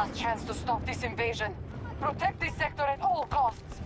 last chance to stop this invasion. Protect this sector at all costs.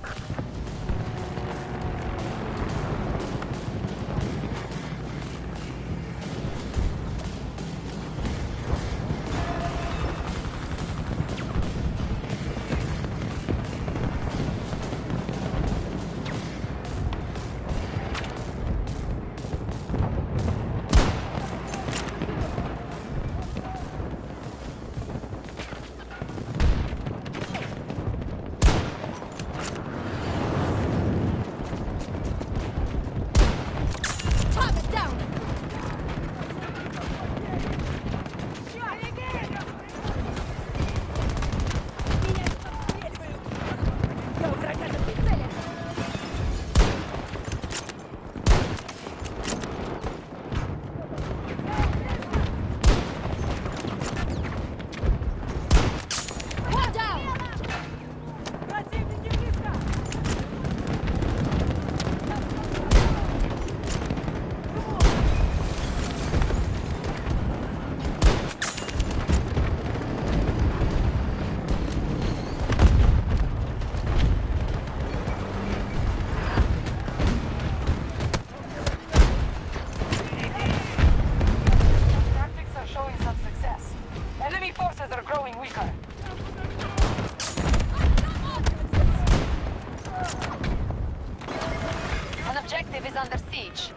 An objective is under siege.